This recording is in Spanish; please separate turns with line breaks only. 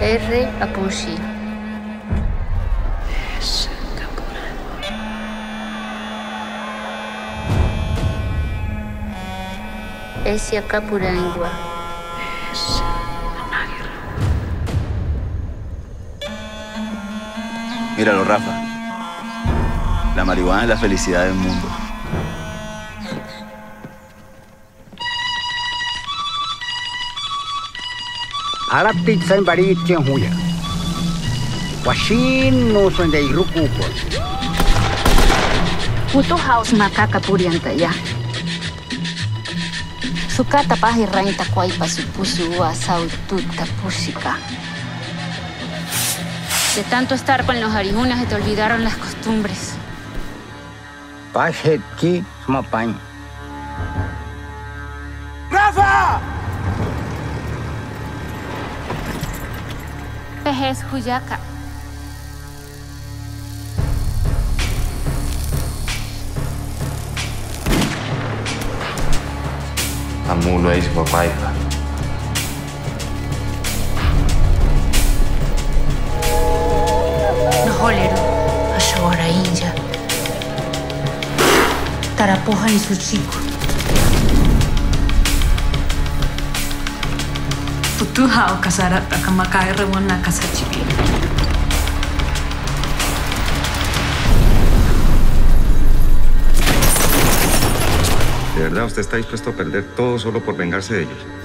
R. Apushi. Esia Capurangua.
Míralo, Rafa. La marihuana es la felicidad del mundo.
Alapti tsain bari tiang huya. Washin no son de iruku ko.
Puto house makaka purianta ya. Sukata pahi rainta kwai pasupusu wa saututa pusika. De tanto estar con los arihunas se te olvidaron las costumbres.
Pashet ki É
Ferrez Rujaká.
A mula é
Isbabaiba. No rolero, a chora índia. Taraporra e Sutico. O kasarata kamakai rebona kasachibi.
¿De verdad usted está dispuesto a perder todo solo por vengarse de ellos?